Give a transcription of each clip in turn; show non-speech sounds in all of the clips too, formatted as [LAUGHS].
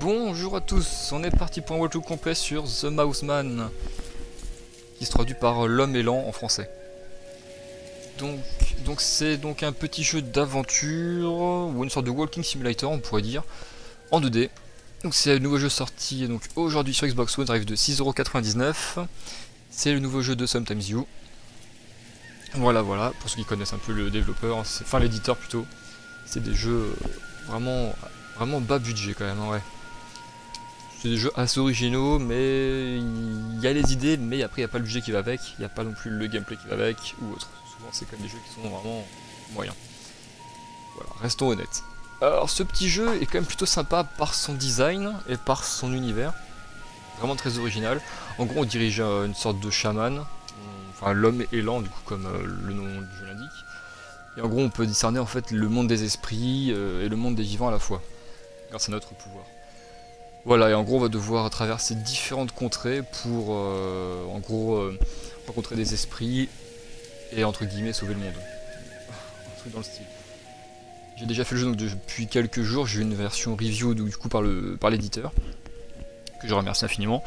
Bonjour à tous, on est parti pour un walkthrough complet sur The Mouseman, qui se traduit par l'homme élan en français. Donc, c'est donc un petit jeu d'aventure ou une sorte de walking simulator, on pourrait dire, en 2D. Donc c'est un nouveau jeu sorti donc aujourd'hui sur Xbox One, drive de 6,99€. C'est le nouveau jeu de Sometimes You. Voilà, voilà, pour ceux qui connaissent un peu le développeur, enfin l'éditeur plutôt. C'est des jeux vraiment, vraiment bas budget quand même, hein, ouais. C'est des jeux assez originaux, mais il y a les idées, mais après il n'y a pas le budget qui va avec, il n'y a pas non plus le gameplay qui va avec, ou autre. Souvent c'est comme des jeux qui sont vraiment moyens. Voilà, restons honnêtes. Alors ce petit jeu est quand même plutôt sympa par son design et par son univers. Vraiment très original. En gros on dirige euh, une sorte de chaman, enfin l'homme élan du coup comme euh, le nom du jeu l'indique. Et en gros on peut discerner en fait le monde des esprits euh, et le monde des vivants à la fois, grâce à notre pouvoir. Voilà, et en gros on va devoir traverser différentes contrées pour en gros rencontrer des esprits et entre guillemets sauver le monde. Un truc dans le style. J'ai déjà fait le jeu depuis quelques jours, j'ai eu une version review du coup par l'éditeur, que je remercie infiniment.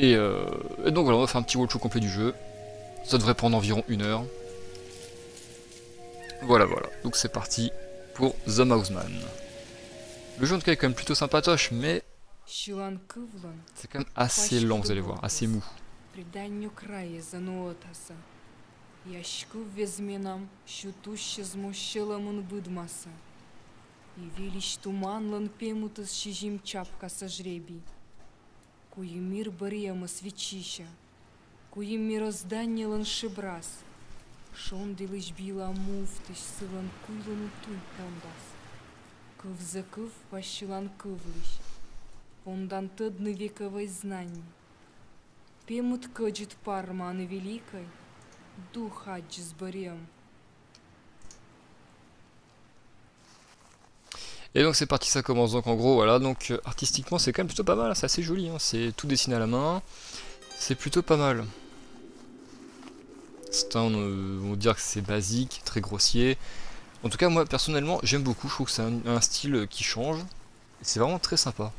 Euh, et, donc voilà, on va faire un petit walkthrough complet du jeu. Ça devrait prendre environ une heure. Voilà, voilà. Donc c'est parti pour The Mouseman. Le jeu en tout cas est quand même plutôt sympatoche, mais c'est quand même assez lent, vous allez voir, assez mou. Ящку везминам, щутуще змущиламун выдмаса. И вилищ туманлан пемутас щижим чапка со жребий. Куи мир бариама свечища, куи мирозданнелан шибрас. Шондилыш била муфтыш сылан куйлану туй пондас. Кыв за кыв пащилан кывлыш. Пондан тыдны вековой знаний. Пемут каджит парманы великой, et donc c'est parti, ça commence donc en gros, voilà, donc euh, artistiquement c'est quand même plutôt pas mal, c'est assez joli, hein. c'est tout dessiné à la main, c'est plutôt pas mal. C'est on, va dire que c'est basique, très grossier. En tout cas moi personnellement j'aime beaucoup, je trouve que c'est un, style qui change, c'est vraiment très sympa.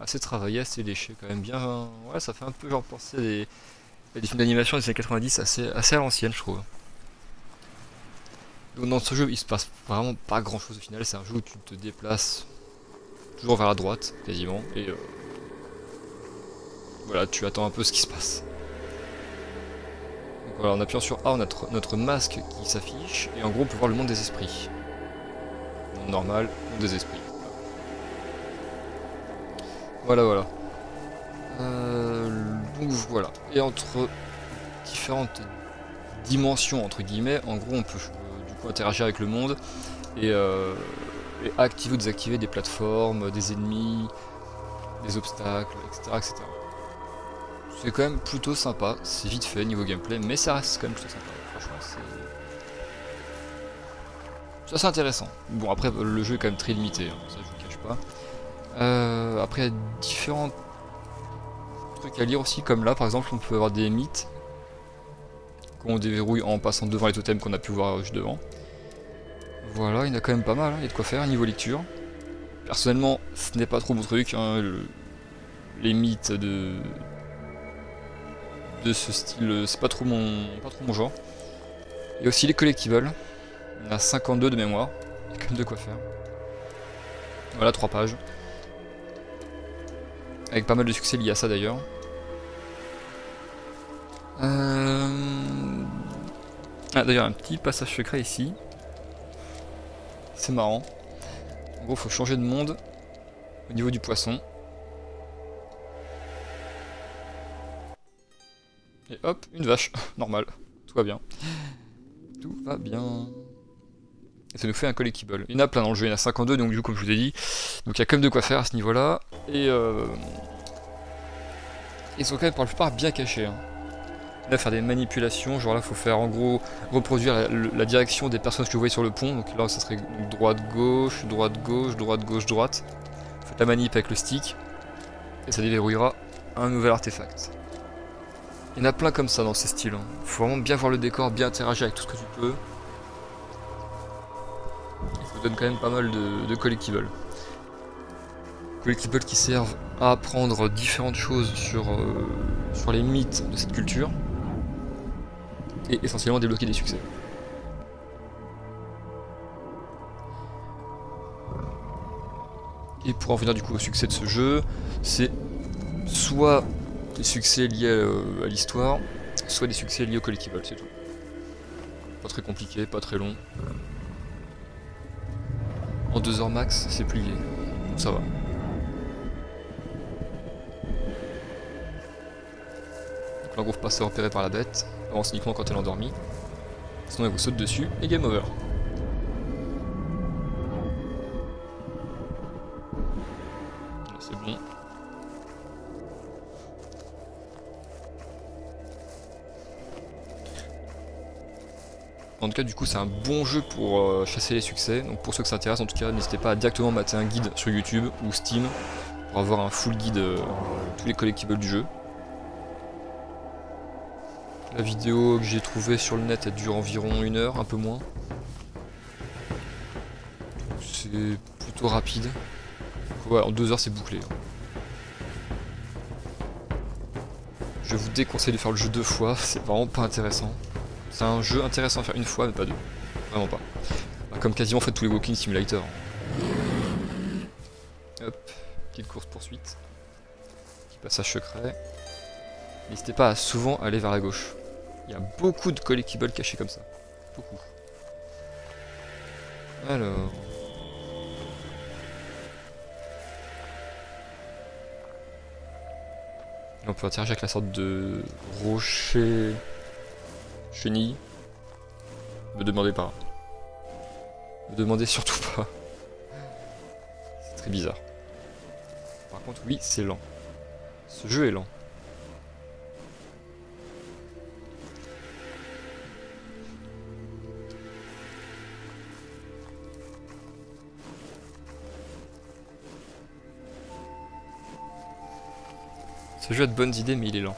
Assez travaillé, assez léché quand même bien, ouais ça fait un peu genre penser à des a des films d'animation des années 90 assez, assez à l'ancienne, je trouve. Donc dans ce jeu, il se passe vraiment pas grand chose au final. C'est un jeu où tu te déplaces toujours vers la droite, quasiment, et euh, voilà, tu attends un peu ce qui se passe. Donc voilà, en appuyant sur A, on a notre masque qui s'affiche, et en gros, on peut voir le monde des esprits. Monde normal, monde des esprits. Voilà, voilà. Euh, donc voilà. Et entre différentes dimensions, entre guillemets, en gros, on peut euh, du coup interagir avec le monde et, euh, activer ou désactiver des plateformes, des ennemis, des obstacles, etc. etc. C'est quand même plutôt sympa, c'est vite fait niveau gameplay, mais ça reste quand même plutôt sympa. Franchement, c'est. Ça c'est intéressant. Bon après le jeu est quand même très limité, hein, ça je vous cache pas. Après il y a différentes trucs à lire aussi, comme là par exemple, on peut avoir des mythes qu'on déverrouille en passant devant les totems qu'on a pu voir juste devant. Voilà, il y en a quand même pas mal, hein, il y a de quoi faire niveau lecture. Personnellement, ce n'est pas trop mon truc, hein, les mythes de de ce style, c'est pas trop mon pas trop mon genre. Il y a aussi les collectibles. On a 52 de mémoire, il y a quand même de quoi faire. Voilà, 3 pages. Avec pas mal de succès lié à ça d'ailleurs. Euh... Ah d'ailleurs un petit passage secret ici. C'est marrant. En gros faut changer de monde au niveau du poisson. Et hop, une vache. [LAUGHS] Normal. Tout va bien. Tout va bien. Et ça nous fait un collectible. Il y en a plein dans le jeu, il y en a 52, donc du coup, comme je vous ai dit. Donc il y a quand même de quoi faire à ce niveau-là. Et euh... Ils sont quand même pour la plupart bien cachés. Hein. Là, faire des manipulations, genre là, il faut faire en gros reproduire la, direction des personnes que vous voyez sur le pont. Donc là, ça serait droite-gauche, droite-gauche, droite-gauche, droite. Faites la manip avec le stick. Et ça déverrouillera un nouvel artefact. Il y en a plein comme ça dans ces styles. Il hein. faut vraiment bien voir le décor, bien interagir avec tout ce que tu peux donne quand même pas mal de, collectibles. Collectibles qui servent à apprendre différentes choses sur, euh, sur les mythes de cette culture et essentiellement débloquer des succès. Et pour en venir du coup au succès de ce jeu, c'est soit des succès liés à, à l'histoire, soit des succès liés au collectible, c'est tout. Pas très compliqué, pas très long. En 2 heures max, c'est plié. Ça va. Pas se repérer par la bête. Avance uniquement quand elle est endormie. Sinon, elle vous saute dessus et game over. C'est. En tout cas, du coup, c'est un bon jeu pour euh, chasser les succès. Donc, pour ceux que ça intéresse, en tout cas, n'hésitez pas à directement mater un guide sur YouTube ou Steam pour avoir un full guide euh, tous les collectibles du jeu. La vidéo que j'ai trouvée sur le net, elle dure environ une heure, un peu moins. C'est plutôt rapide. Ouais, en deux heures, c'est bouclé. hein. Je vous déconseille de faire le jeu deux fois, [LAUGHS] c'est vraiment pas intéressant. C'est un jeu intéressant à faire une fois, mais pas deux. Vraiment pas. Bah, Comme quasiment en fait tous les Walking Simulator. Hop, petite course poursuite. Petit passage secret. N'hésitez pas à souvent aller vers la gauche. Il y a beaucoup de collectibles cachés comme ça. Beaucoup. Alors. On peut interagir avec la sorte de rocher chenille. Me demandez pas. Me demandez surtout pas. C'est très bizarre. Par contre, oui, c'est lent. Ce jeu est lent. Ce jeu a de bonnes idées, mais il est lent.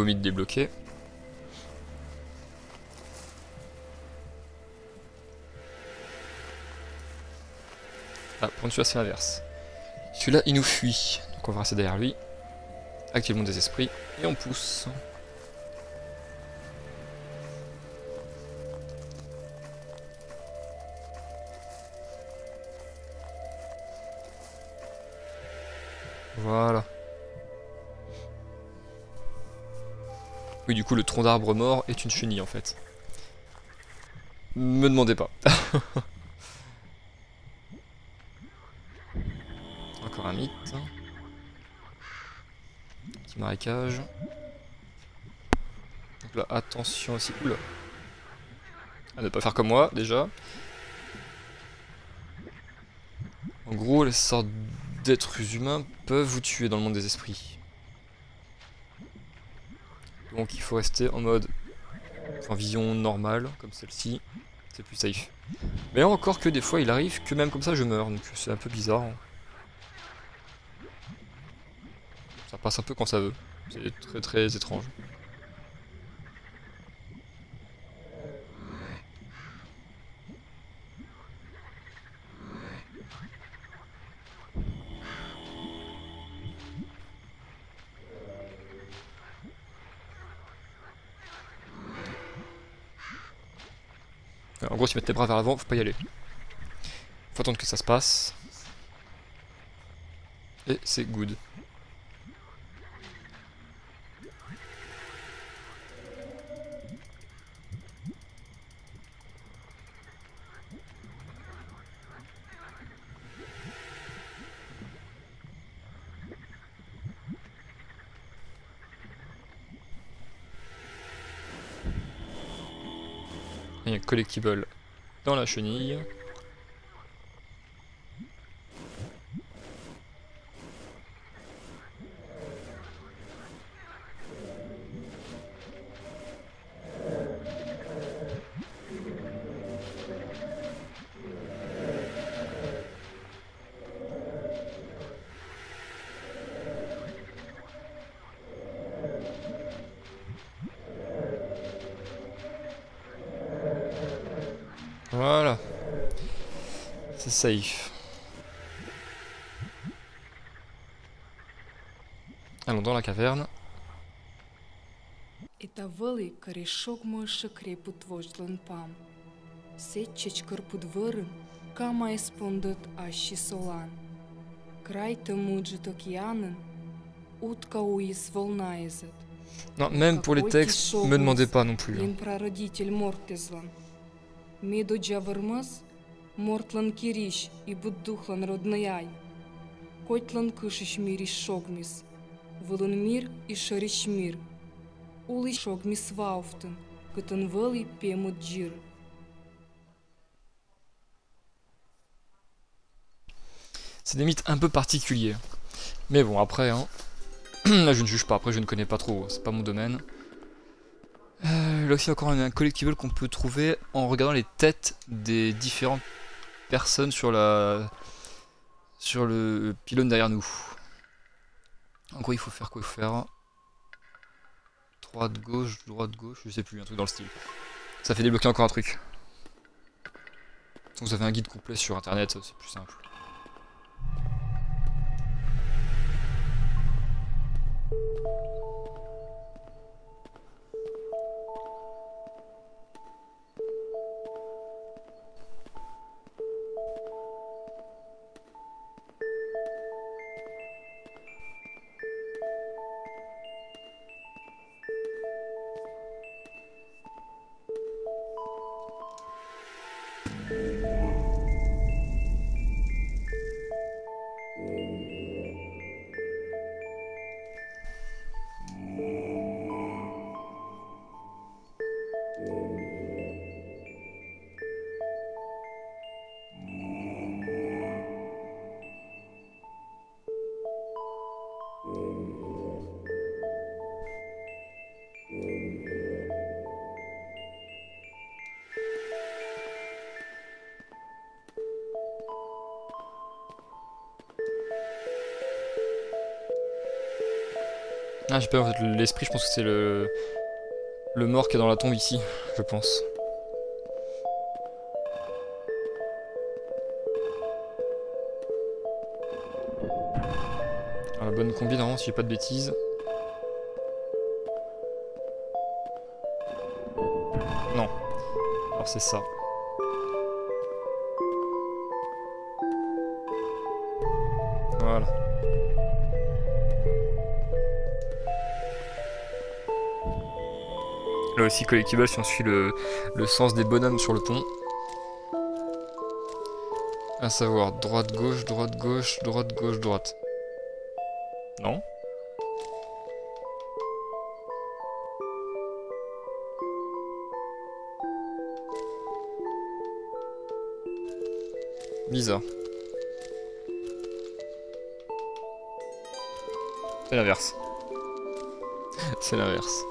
Nouveau mythe débloqué. Ah, pour une situation inverse. Celui-là, il nous fuit. Donc on va rester derrière lui. Active le monde des esprits. Et on pousse. Du coup, le tronc d'arbre mort est une chenille en fait. Me demandez pas. [LAUGHS] Encore un mythe. Petit marécage. Donc là, attention aussi. Oula. À ne pas faire comme moi, déjà. En gros, les sortes d'êtres humains peuvent vous tuer dans le monde des esprits. Donc il faut rester en mode en vision normale, comme celle-ci, c'est plus safe. Mais encore que des fois il arrive que même comme ça je meurs, donc c'est un peu bizarre. hein. Ça passe un peu quand ça veut, c'est très très étrange. Gros, tu mets tes bras vers l'avant, faut pas y aller. Faut attendre que ça se passe. Et c'est good. Collectible dans la chenille. Voilà. C'est safe. Allons dans la caverne. Eta vălui care șoc mă șăcre putvojlân pam. Se ceci cărput vărân, ca mai spondăt și solan. Край муджит океанен, утка уис волнаезет. Non, même pour les textes, me demandez pas non plus. Лин прародитель Мортезлан. Миду джавармас, Мортлан кириш и буддухлан роднаяй. Койтлан кышиш мириш шогмис. Вылын мир и шариш мир. Улы шогмис вауфтен, кытын вылы пемут джир. C'est des mythes un peu particuliers. Mais bon, après, hein, [CLEARS THROAT] là je ne juge pas, après je ne connais pas trop, c'est pas mon domaine. Euh, là aussi encore un collectible qu'on peut trouver en regardant les têtes des différentes personnes sur la sur le pylône derrière nous. En gros il faut faire quoi? Faire droite gauche, droite gauche, je sais plus, un truc dans le style. Ça fait débloquer encore un truc. Vous avez un guide complet sur internet, c'est plus simple. Ah, j'ai pas l'esprit, je pense que c'est le... le mort qui est dans la tombe ici, je pense. Ah, la bonne combi, si j'ai pas de bêtises. Non. Alors c'est ça. Là aussi collectible si on suit le, le sens des bonhommes sur le pont. À savoir droite gauche, droite gauche, droite gauche, droite. Non Bizarre. C'est l'inverse. [LAUGHS] C'est l'inverse.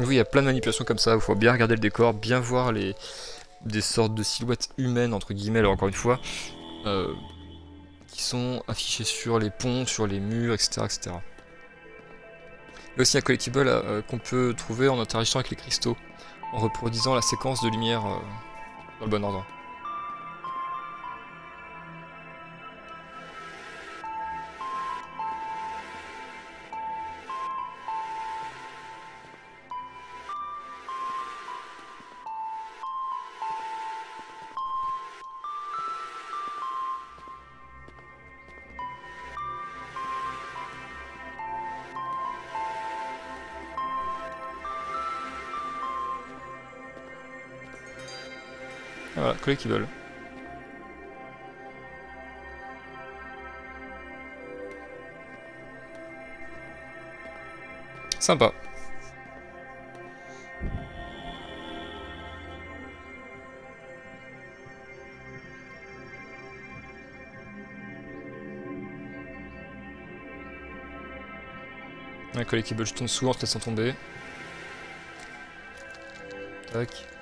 Oui, il y a plein de manipulations comme ça, il faut bien regarder le décor, bien voir les des sortes de silhouettes humaines, entre guillemets, alors encore une fois, euh, qui sont affichées sur les ponts, sur les murs, etc. etc. Il y a aussi un collectible euh, qu'on peut trouver en interagissant avec les cristaux, en reproduisant la séquence de lumière euh, dans le bon ordre. Voilà, collectible. Sympa. Un collectible, je tombe souvent en te laissant tomber. Tac.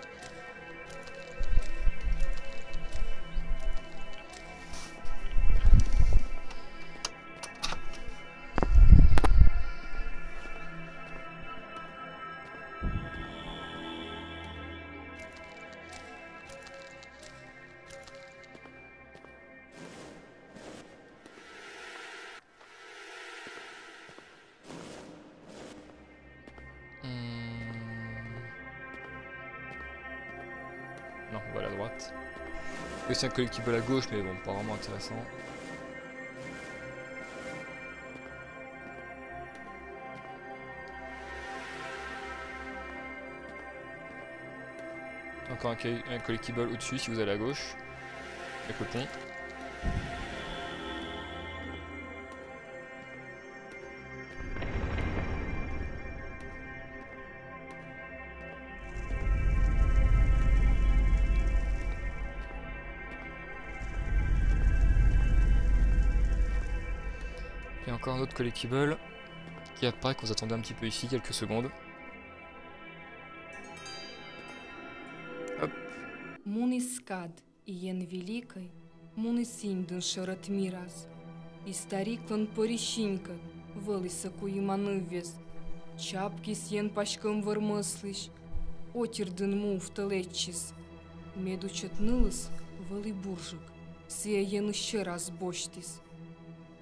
Aussi un collectible à la gauche, mais bon, pas vraiment intéressant. Encore un, coll- un collectible au-dessus si vous allez à gauche. À côté. Et encore un autre collectible qui apparaît que vous attendez un petit peu ici, quelques secondes. Hop. Мунискад иен великой, мунисиндын шырат мирас. И стариклан порищинка, вылысаку иманы вес. Чапки сен пачкам вармыслыш, отирдын муфта лечис. Медучат нылыс, вылый буржик, сия ен еще раз бочтис.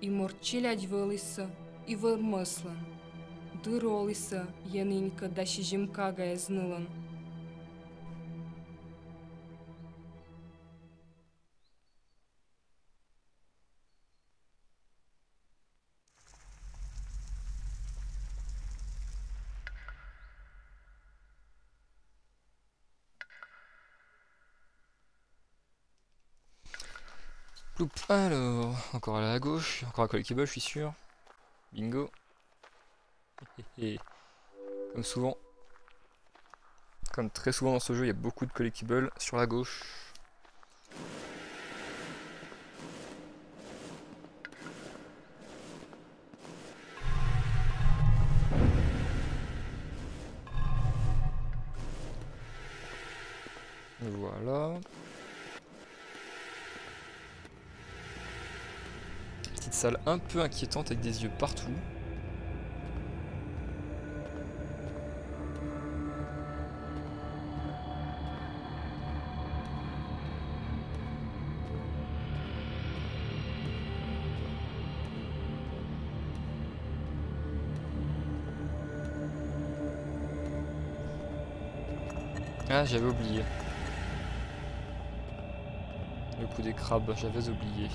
Іморчіль адьвилися, і вермислен. Диролися, янинька да ще жімка гаєзнилен. Alors, encore à la gauche, encore un collectible, je suis sûr. Bingo. [LAUGHS] Comme souvent, comme très souvent dans ce jeu, il y a beaucoup de collectibles sur la gauche. Voilà. Petite salle un peu inquiétante avec des yeux partout. Ah, j'avais oublié. Le coup des crabes, j'avais oublié.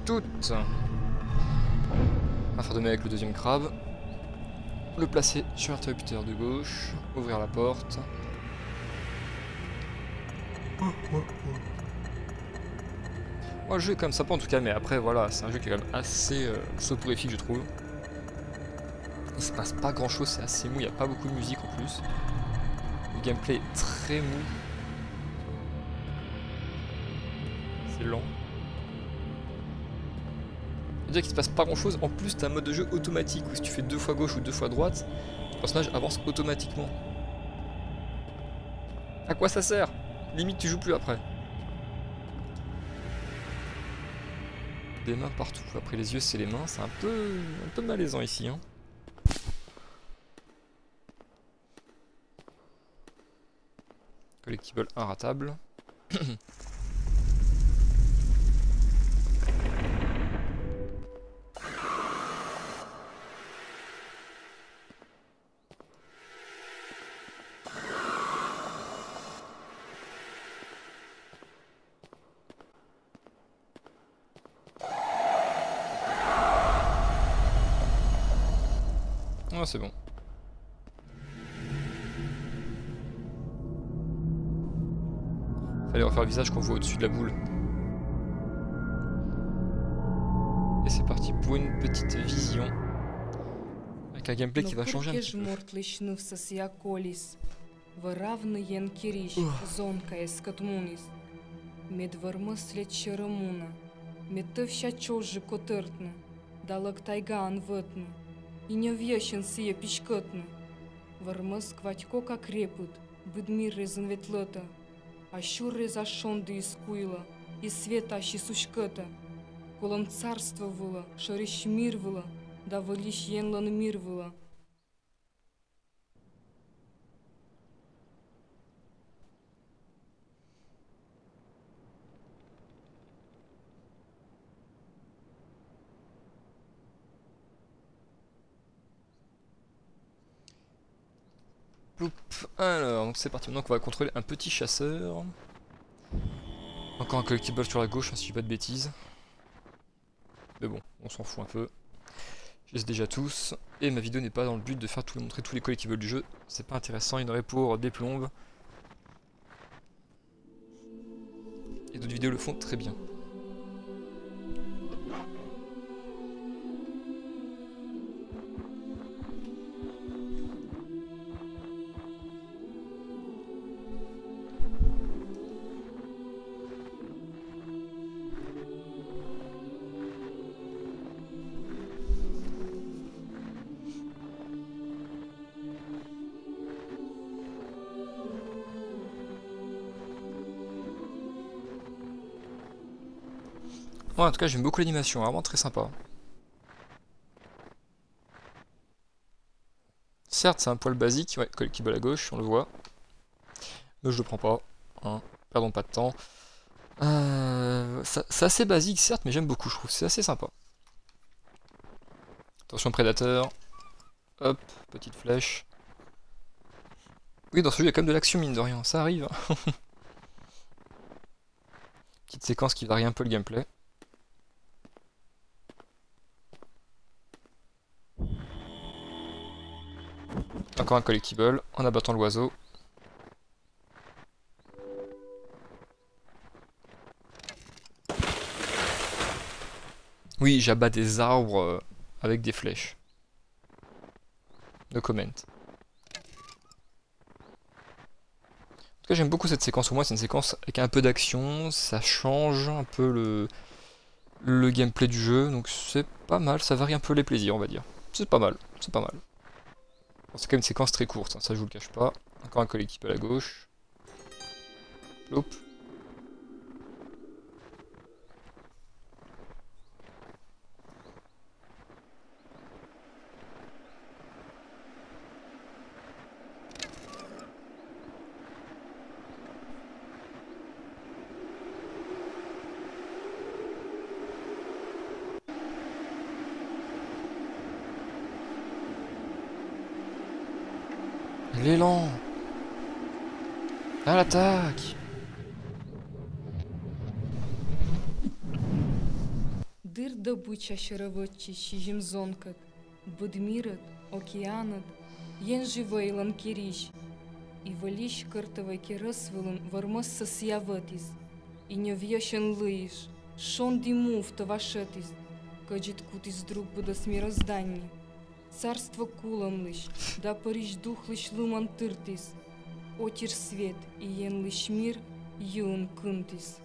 À la gauche, toute. On va faire de même avec le deuxième crabe. Le placer sur l'interrupteur de gauche. Ouvrir la porte. Moi, le jeu est quand même sympa en tout cas, mais après, voilà, c'est un jeu qui est quand même assez euh, soporifique, je trouve. Il se passe pas grand chose, c'est assez mou, il n'y a pas beaucoup de musique en plus. Le gameplay est très mou. C'est lent. Dire qu'il se passe pas grand chose. En plus, t'as un mode de jeu automatique où si tu fais deux fois gauche ou deux fois droite, le personnage avance automatiquement. À quoi ça sert? Limite, tu joues plus après. Des mains partout. Après, les yeux, c'est les mains. C'est un peu, un peu malaisant ici. Hein. Collectible inratable. [CLEARS THROAT] Ah, c'est bon. Fallait refaire le visage qu'on voit au-dessus de la boule. Et c'est parti pour une petite vision. Avec un gameplay qui va changer un petit peu. жмурт лишнувся с яколіс, виравний єн кіріш, зонка ескатмунис. Мід вармислять черемуна, мід тивща чожи котиртне, далек тайган витне, і не вєщен сіє пішкотне. Вармис кватько как репут, бидмір резен ветлота, а щурре зашонды искуила, и света ащи сушката, колом царство вила, шорищ мир вила, да волищ енлан мир Alors, c'est parti. Maintenant qu'on va contrôler un petit chasseur. Encore un collectible sur la gauche, hein, si je dis pas de bêtises. Mais bon, on s'en fout un peu. Je les ai déjà tous. Et ma vidéo n'est pas dans le but de faire tout, montrer tous les collectibles du jeu. C'est pas intéressant, il y en aurait pour des plombes. Et d'autres vidéos le font très bien. En tout cas, j'aime beaucoup l'animation, vraiment très sympa. Certes, c'est un poil basique, ouais, collectible à gauche, on le voit. Mais je le prends pas, hein. perdons pas de temps. Euh, c'est assez basique, certes, mais j'aime beaucoup, je trouve, c'est assez sympa. Attention prédateur. Hop, petite flèche. Oui, dans ce jeu, il y a quand même de l'action, mine de rien, ça arrive. Hein. [LAUGHS] Petite séquence qui varie un peu le gameplay. Un collectible en abattant l'oiseau. Oui, j'abats des arbres euh, avec des flèches. No comment. En tout cas, j'aime beaucoup cette séquence. Au moins, c'est une séquence avec un peu d'action. Ça change un peu le, le gameplay du jeu. Donc, c'est pas mal. Ça varie un peu les plaisirs, on va dire. C'est pas mal. C'est pas mal. C'est quand même une séquence très courte, hein, ça je vous le cache pas. Encore un collectif à la gauche. Plop. L'élan. À l'attaque. Дыр добыча шаровочі шіжім зонкат, Будмірат, океанат, єн живей ланкіріш, І воліш картовекі розвилим вормосса с'явитись, І ньов'єшен лиш, шон дімув товашетись, Каджіт кутись друг буде смірозданні царство кулам лиш, да париж дух лиш luman târtis, otir svet, ien lish mir, iun cântis.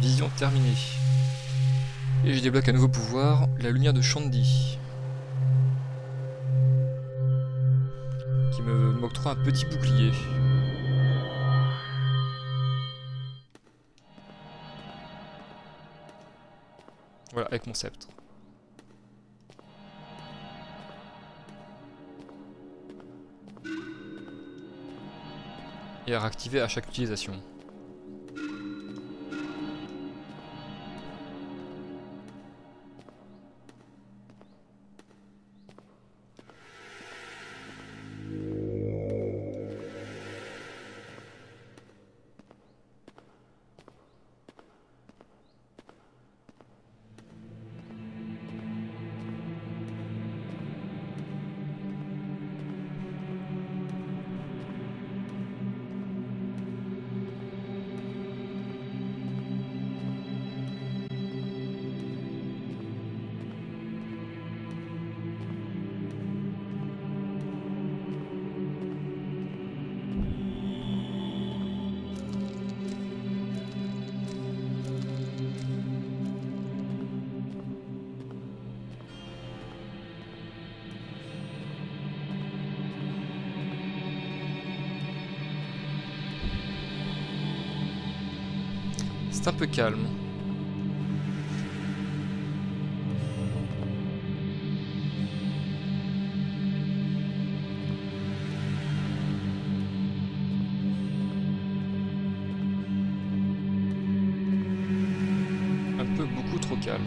Vision terminée. Et je débloque un nouveau pouvoir, la lumière de Shandy. Qui me m'octroie un petit bouclier. Voilà, avec mon sceptre. Et à réactiver à chaque utilisation. Un peu beaucoup trop calme.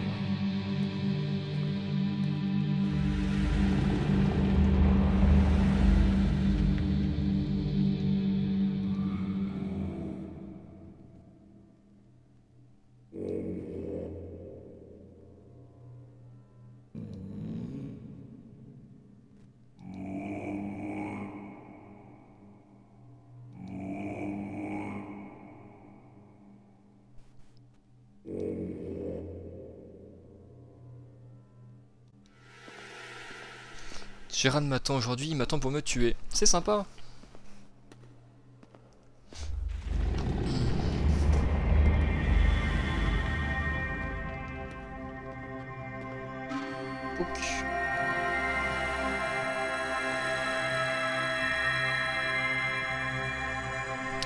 Gérard m'attend aujourd'hui, il m'attend pour me tuer. C'est sympa.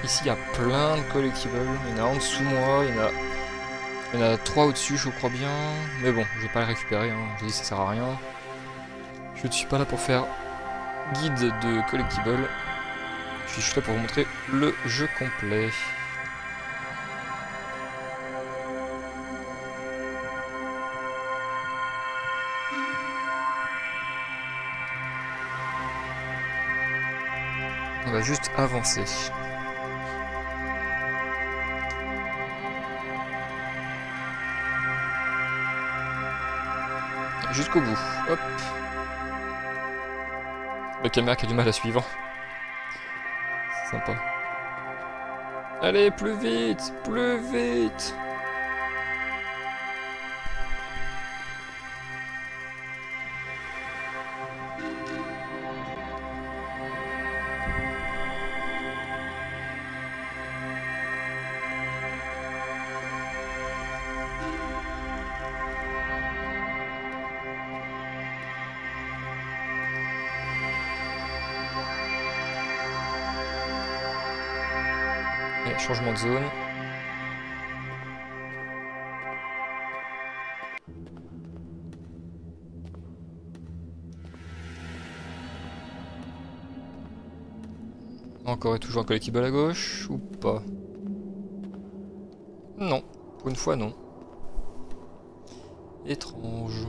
Ici, il y a plein de collectibles. Il y en a en dessous moi, il y en a, il y en a trois au-dessus, je crois bien. Mais bon, je vais pas les récupérer. Hein. Je dis ça sert à rien. Je ne suis pas là pour faire guide de collectible. Je suis juste là pour vous montrer le jeu complet. On va juste avancer. Jusqu'au bout. Hop. La caméra qui a du mal à suivre. C'est sympa. Allez, plus vite Plus vite changement de zone. Encore et toujours un collectible à gauche, ou pas? Non, pour une fois non. Étrange.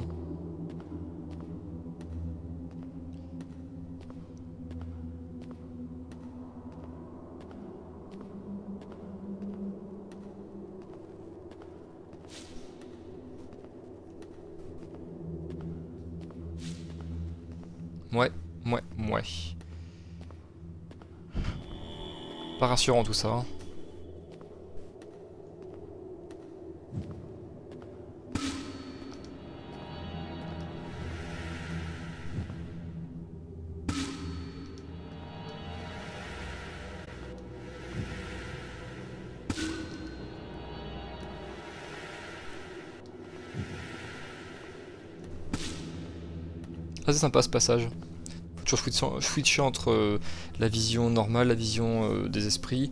Ouais, ouais, ouais. Pas rassurant tout ça. hein. Ah, c'est sympa ce passage toujours switcher entre euh, la vision normale, la vision euh, des esprits,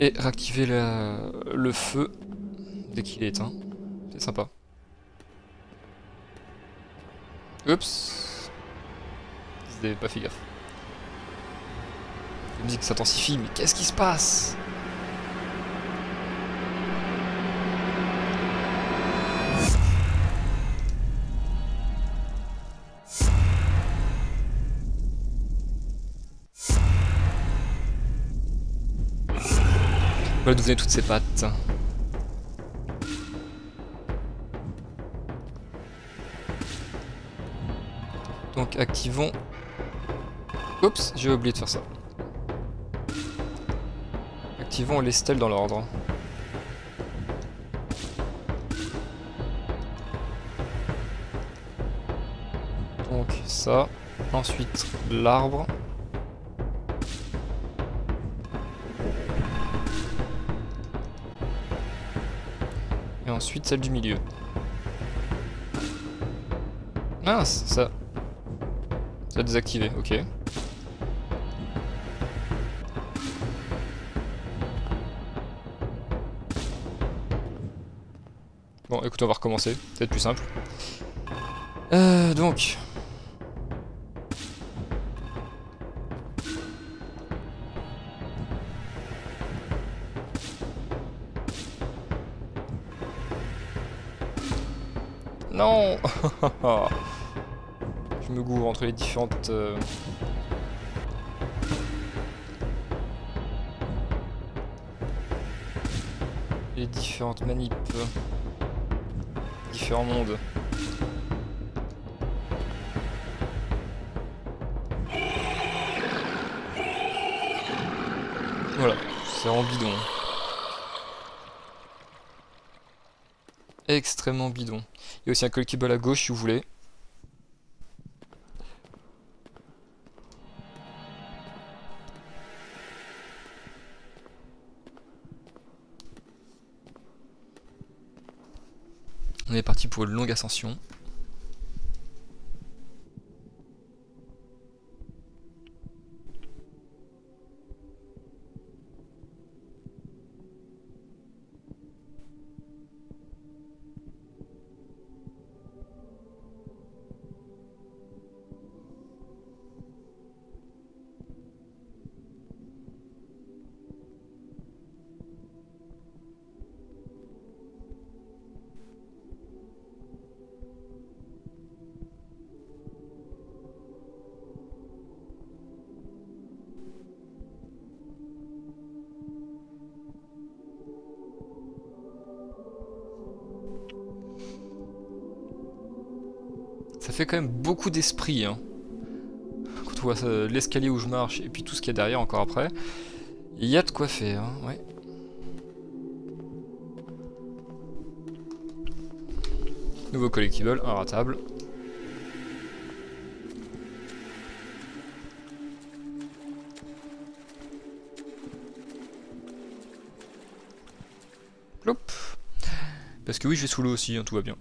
et réactiver le feu dès qu'il est éteint. C'est sympa. Oups C'était pas fait gaffe. La musique s'intensifie, mais qu'est-ce qui se passe? Venaient toutes ces pattes. Donc activons... Oups, j'ai oublié de faire ça. Activons les stèles dans l'ordre. Donc ça. Ensuite l'arbre. Ensuite celle du milieu. Mince, ça... Ça a désactivé, ok. Bon, écoute, on va recommencer. C'est plus simple. Euh, donc... [LAUGHS] Je me gourre entre les différentes... euh, Les différentes manips. Différents mondes. Voilà, c'est en bidon. Extrêmement bidon. Il y a aussi un collectible à gauche si vous voulez. On est parti pour une longue ascension. Quand même beaucoup d'esprit. Hein. Quand on voit l'escalier où je marche et puis tout ce qu'il y a derrière encore après. Il y a de quoi faire, hein, ouais. Nouveau collectible, inratable. Plop. Parce que oui, je vais sous l'eau aussi, hein, tout va bien.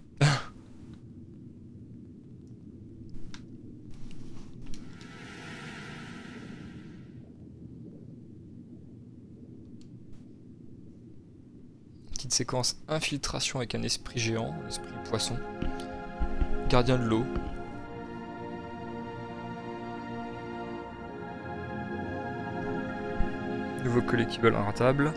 Petite séquence infiltration avec un esprit géant, esprit poisson. Gardien de l'eau. Nouveau collectible inratable.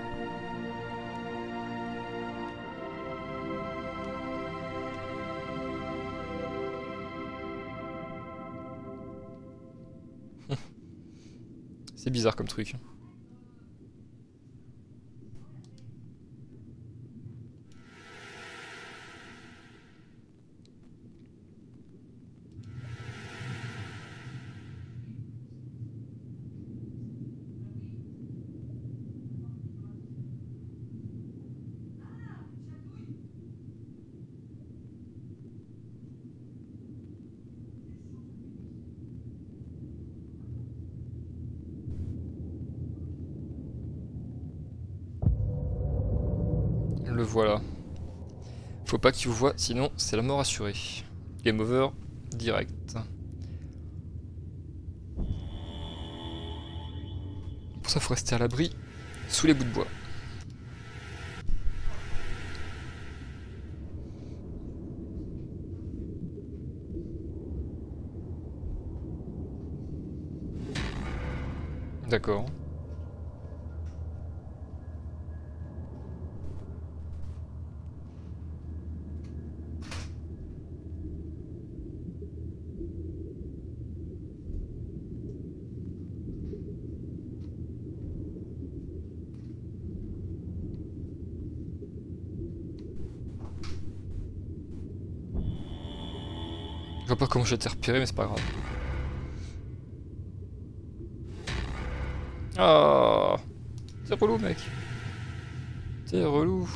[LAUGHS] C'est bizarre comme truc. pas qu'il vous voit, sinon c'est la mort assurée. Game over, direct. Pour ça, faut rester à l'abri, sous les bouts de bois. D'accord. Je vois pas comment j'ai été repéré, mais c'est pas grave. Ah, c'est relou, mec. C'est relou.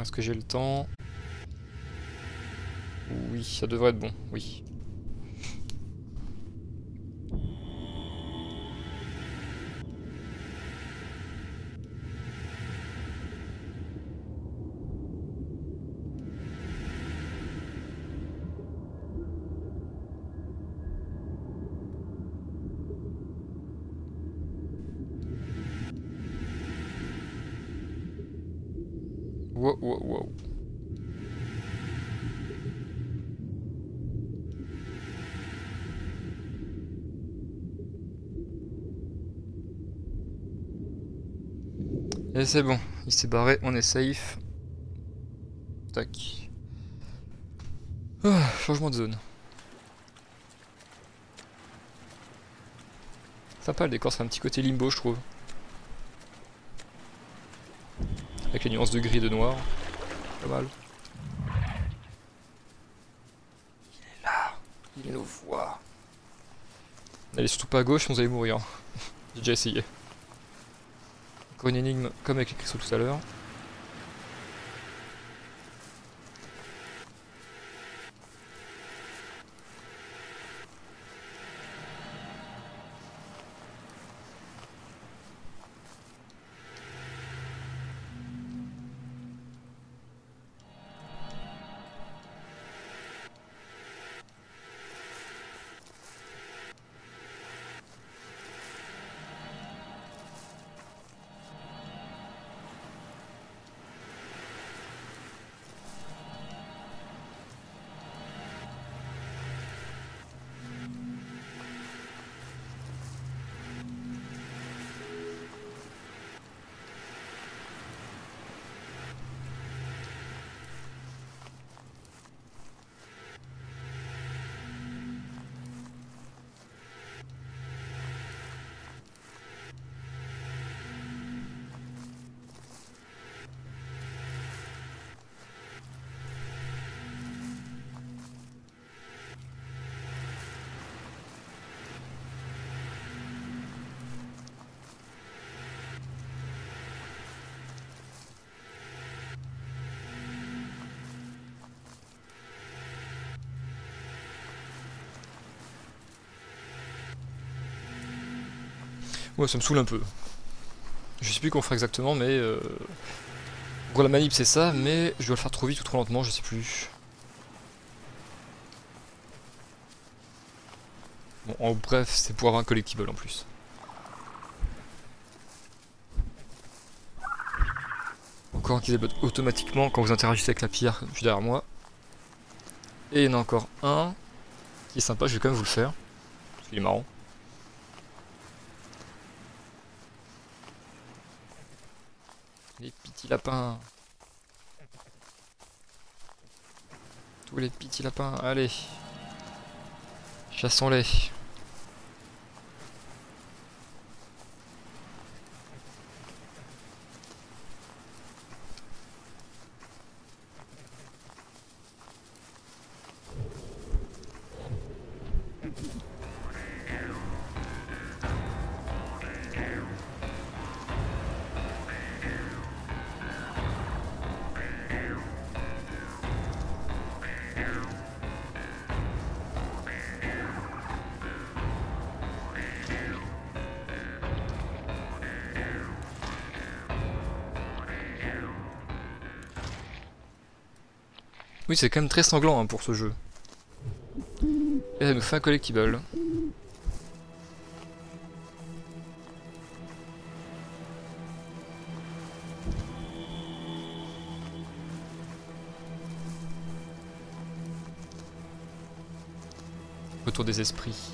Est-ce que j'ai le temps? Oui, ça devrait être bon, oui. Et c'est bon, il s'est barré, on est safe. Tac. Ah, changement de zone. Sympa le décor, c'est un petit côté limbo je trouve. Avec les nuances de gris et de noir. Pas mal. Il est là. Il nous voit. N'allez surtout pas à gauche, vous allez mourir. [LAUGHS] J'ai déjà essayé. Encore une énigme comme avec les cristaux tout à l'heure. Ouais, ça me saoule un peu. Je sais plus qu'on fera exactement, mais... Euh... Gros, la manip c'est ça, mais je dois le faire trop vite ou trop lentement, je sais plus. Bon, en bref, c'est pour avoir un collectible en plus. Encore un qui débloque automatiquement quand vous interagissez avec la pierre juste derrière moi. Et il y en a encore un qui est sympa, je vais quand même vous le faire. Qu'il est marrant. Les petits lapins. Tous les petits lapins, allez. Chassons-les. Oui, c'est quand même très sanglant hein, pour ce jeu. Et elle me fait un collectible. Retour des esprits.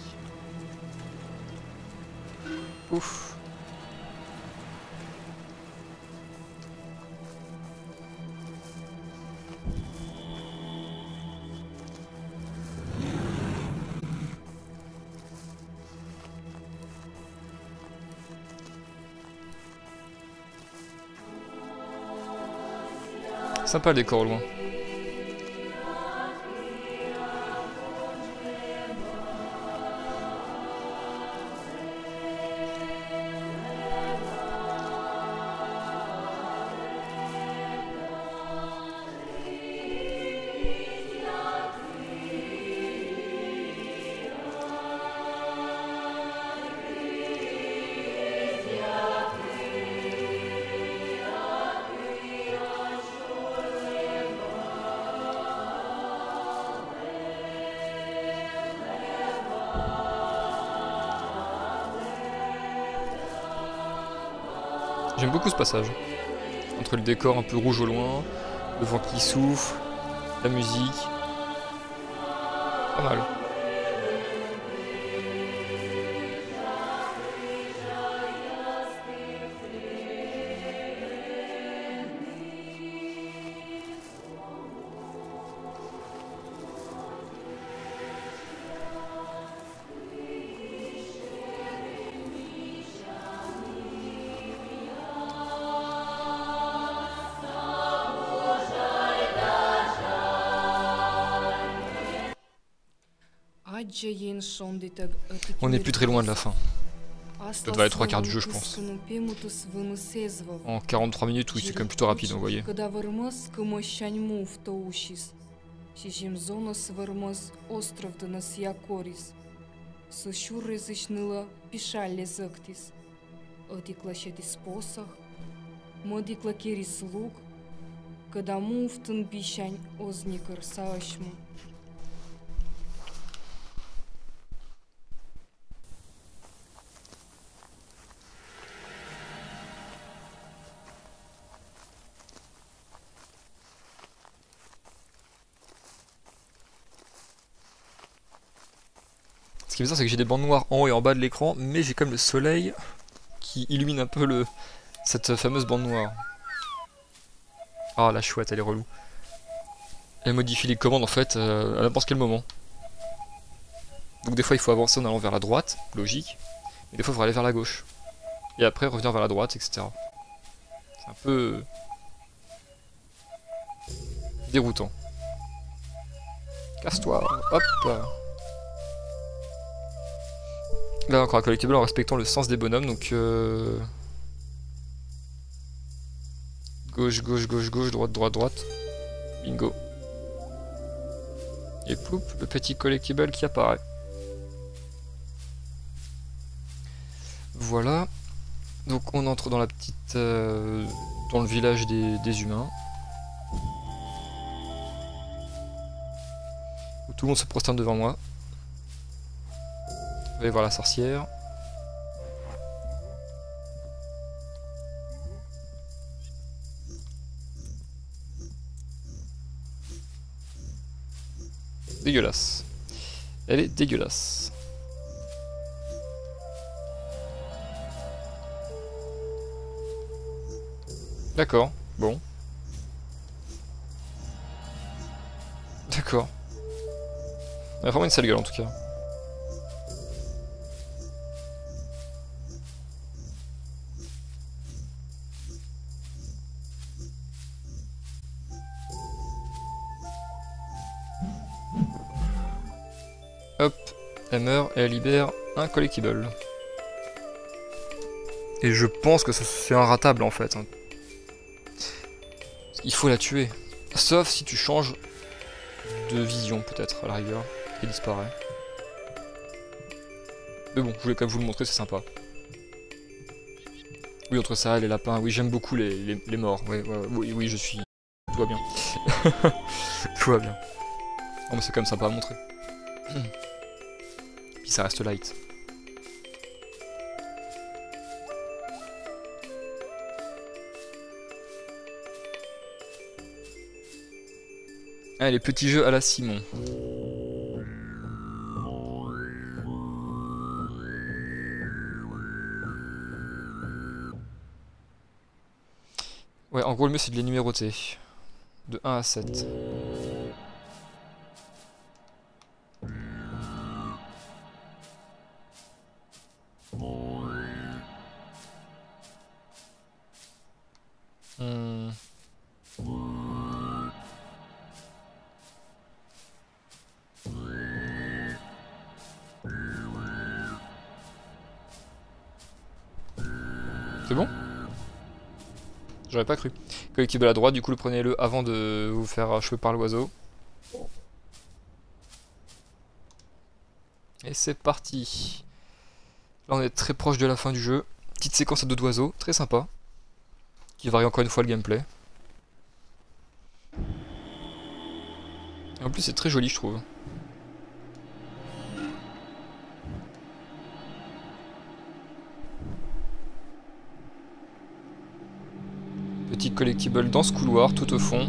Ouf. Sympa le décor au loin. J'aime beaucoup ce passage. Entre le décor un peu rouge au loin, le vent qui souffle, la musique. Pas mal. On n'est plus très loin de la fin. Ça doit être trois quarts du jeu, je pense. En 43 minutes, oui, c'est quand même plutôt rapide, vous voyez. Ce qui est bizarre, c'est que j'ai des bandes noires en haut et en bas de l'écran, mais j'ai même le soleil qui illumine un peu le cette fameuse bande noire. Ah, la chouette, elle est relou. Elle modifie les commandes en fait euh, à n'importe quel moment. Donc des fois il faut avancer en allant vers la droite, logique, mais des fois il faut aller vers la gauche. Et après revenir vers la droite, etc. C'est un peu déroutant. Casse-toi, hop Là encore un collectible en respectant le sens des bonhommes, donc euh... Gauche, gauche, gauche, gauche, droite, droite, droite. Bingo. Et ploup, le petit collectible qui apparaît. Voilà. Donc on entre dans la petite... Euh, dans le village des, des humains. Où tout le monde se prosterne devant moi. Vous allez voir la sorcière. Dégueulasse. Elle est dégueulasse. D'accord, bon. D'accord. Elle a vraiment une sale gueule en tout cas. Meurt et elle libère un collectible. Et je pense que c'est un ratable en fait. Hein. Il faut la tuer. Sauf si tu changes de vision peut-être à la rigueur. Et disparaît. Mais bon, je voulais quand même vous le montrer, c'est sympa. Oui, entre ça, les lapins. Oui, j'aime beaucoup les, morts. Oui, oui, oui, je suis... Tout va bien. [LAUGHS] Tout va bien. Oh, mais c'est quand même sympa à montrer puis ça reste light. Ah, les petits jeux à la Simon. Ouais, en gros, le mieux c'est de les numéroter. De 1 à 7. Cru. Collectible à droite, du coup, le prenez-le avant de vous faire achever par l'oiseau. Et c'est parti. Là, on est très proche de la fin du jeu. Petite séquence à deux d'oiseaux, très sympa. Qui varie encore une fois le gameplay. En plus, c'est très joli, je trouve. Collectible dans ce couloir, tout au fond.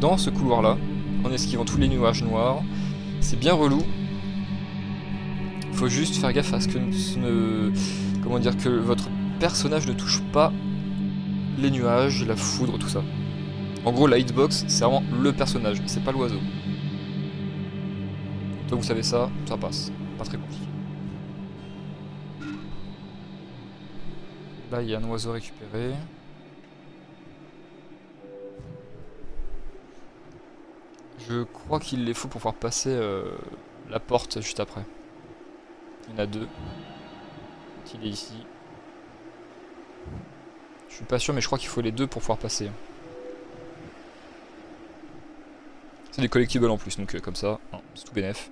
Dans ce couloir-là, en esquivant tous les nuages noirs. C'est bien relou. Faut juste faire gaffe à ce que ne... Comment dire que votre personnage ne touche pas les nuages, la foudre, tout ça. En gros, la hitbox, c'est vraiment le personnage, c'est pas l'oiseau. Donc vous savez ça, ça passe. Pas très compliqué. Là, il y a un oiseau récupéré. Je crois qu'il les faut pour pouvoir passer euh, la porte juste après. Il y en a deux. Il est ici. Je suis pas sûr, mais je crois qu'il faut les deux pour pouvoir passer. C'est des collectibles en plus, donc euh, comme ça, c'est tout bénef.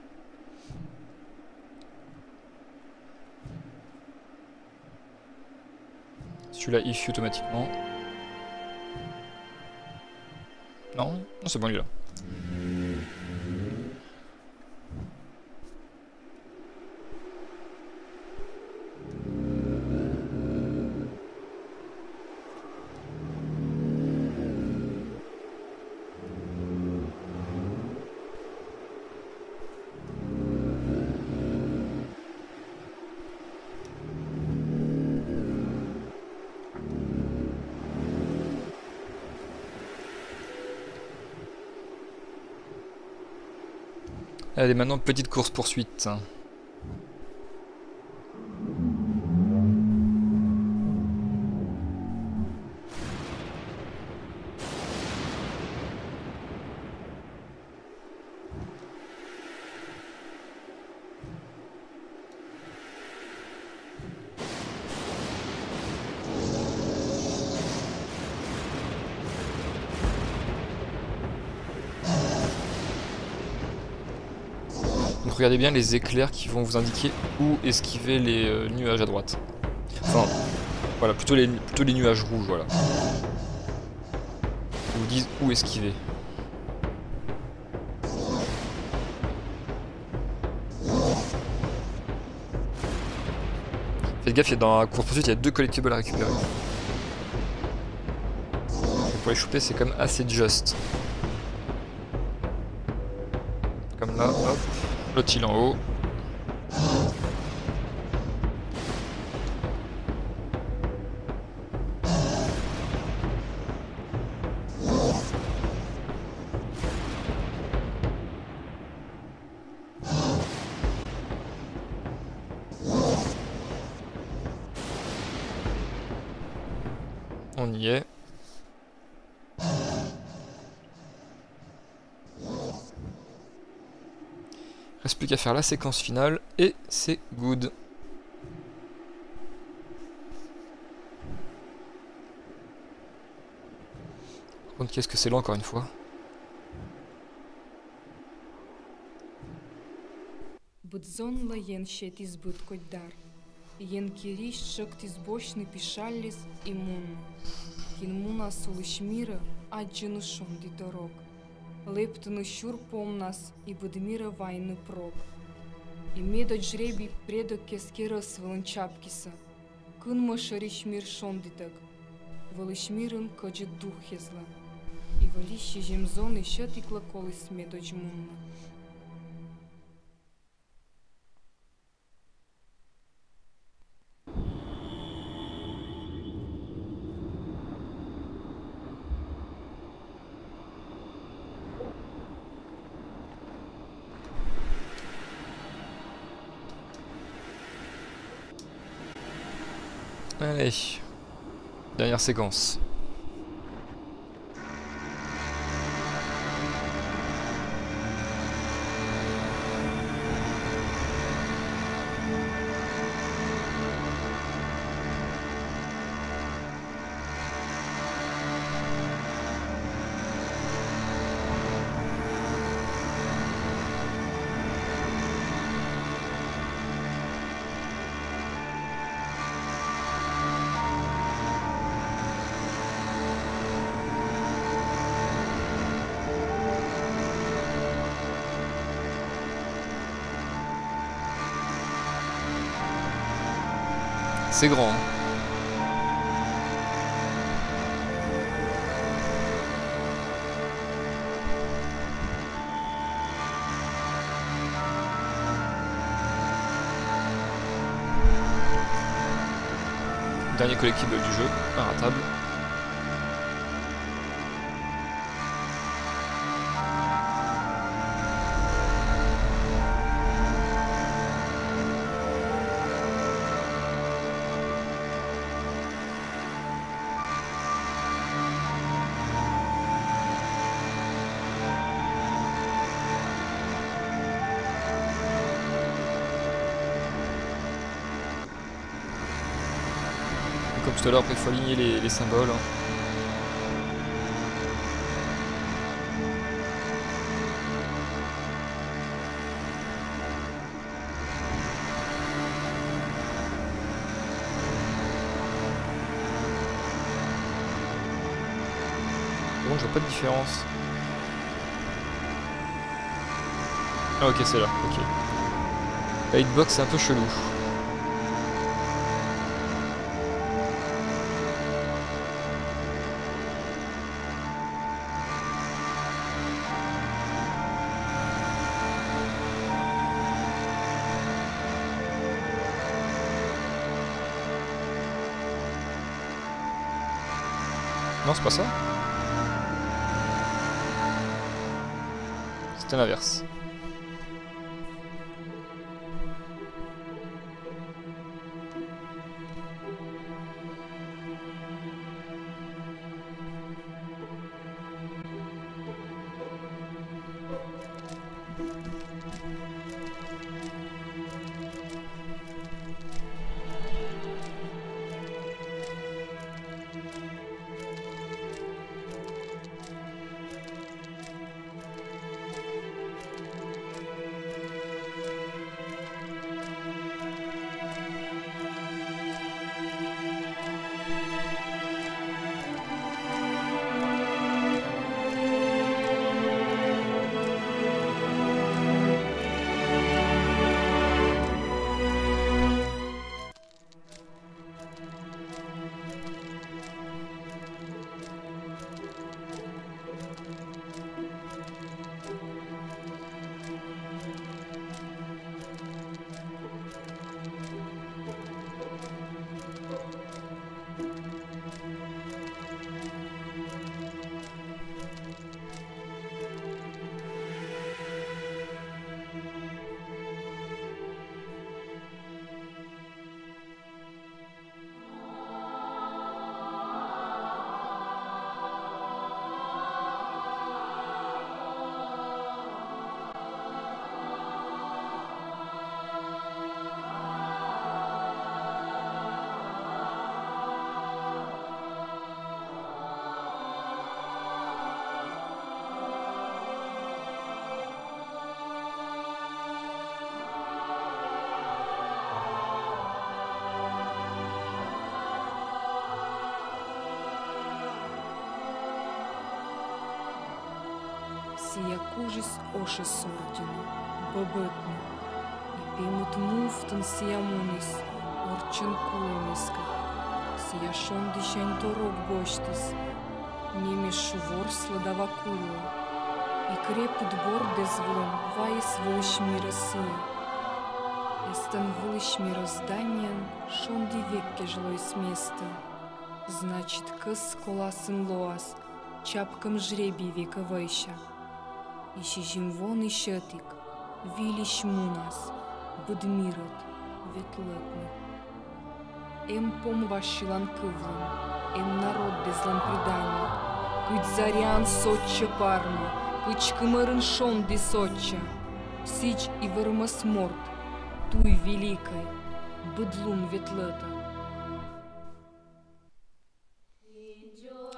Celui-là, il fuit automatiquement. Non Non, c'est bon, est là. Allez, maintenant, petite course-poursuite. Regardez bien les éclairs qui vont vous indiquer où esquiver les euh, nuages à droite. Enfin, voilà, plutôt les, plutôt les nuages rouges, voilà. Ils vous disent où esquiver. Faites gaffe, dans la course poursuite, il y a deux collectibles à récupérer. Et pour les choper, c'est quand même assez juste. L'autre en haut. Plus qu'à faire la séquence finale et c'est good. Qu'est-ce que c'est lent encore une fois Будзонла єн ще ті збиткоть дар. Єн кіріш шок ті збочний пішалліс і мун. Кін муна сулишміра, аджину шонді дорог. Лептину щур помнас і будміра вайну прок. І медот жребі предок кескера свеланчапкіса. Кын машариш мір шондитак. Велишмірин каджи дух єзла. І веліщі жемзони ще тікла колись медоч мунна. Allez. Dernière séquence. C'est grand. hein. Dernier collectible du jeu, L'heure, après, il faut aligner les, les symboles. hein. Bon, je vois pas de différence. Ah ok, c'est là, ok. La hitbox, c'est un peu chelou. C'est pas ça? C'était l'inverse. Оши Сордину, Бобетну, Ипимут Муфтанс Ямунис, Орченкуемиска, Сияшон Дишень Торок Боштис, Ними Шувор Сладавакулю, И крепут борды звон, Вайс Вылыш Мира Сия, Эстен Вылыш Мира Зданиен, Шон Дивекке жилой с места, Значит, кыс коласын лоас, Чапкам жребий века вейща. Ищи жимвон и щетик, вилищ мунас, будмирот, ветлетни. Ем помващилан кывлан, ем народ дезлан преданный. Кыть зарян сотча парма, кыч кымырын шон ди сотча. Сич и вырмас морт, туй великой, быдлун ветлета.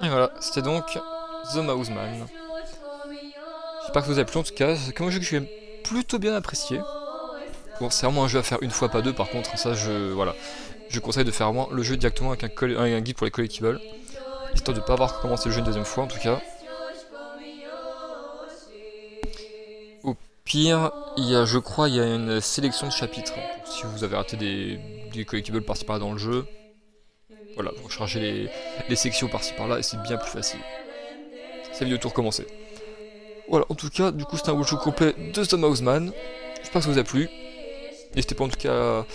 Et voilà, c'était donc The Mouse Man. J'espère que vous avez plu en tout cas. C'est un jeu que j'ai plutôt bien apprécié. Bon, c'est vraiment un jeu à faire une fois, pas deux. Par contre, ça, je voilà, je conseille de faire le jeu directement avec un, guide pour les collectibles, histoire de ne pas avoir commencé le jeu une deuxième fois en tout cas. Au pire, il y a, je crois, il y a une sélection de chapitres. Si vous avez raté des, collectibles par-ci par-là dans le jeu, voilà, vous rechargez les, les sections par-ci par-là et c'est bien plus facile. C'est vidéo tout recommencer. Voilà, en tout cas, du coup, c'est un watch complet de The Mouse Man. J'espère que ça vous a plu. N'hésitez pas en tout cas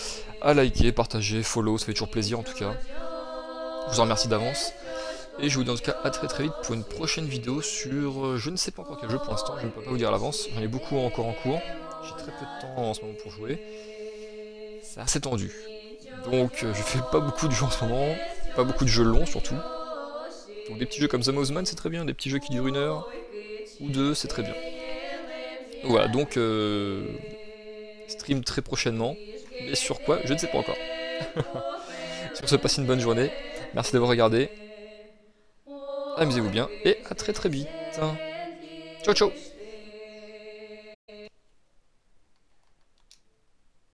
à liker, partager, follow, ça fait toujours plaisir en tout cas. Je vous en remercie d'avance. Et je vous dis en tout cas à très très vite pour une prochaine vidéo sur euh, je ne sais pas encore quel jeu pour l'instant, je ne peux pas vous dire à l'avance, j'en ai beaucoup encore en cours. J'ai très peu de temps en ce moment pour jouer. C'est assez tendu. Donc euh, je fais pas beaucoup de jeux en ce moment, pas beaucoup de jeux longs surtout. Donc des petits jeux comme The Mouseman c'est très bien, des petits jeux qui durent une heure ou deux c'est très bien. Voilà, donc euh, stream très prochainement. Mais sur quoi Je ne sais pas encore. [LAUGHS] sur ce, passez une bonne journée. Merci d'avoir regardé. Amusez-vous bien et à très très vite. Ciao ciao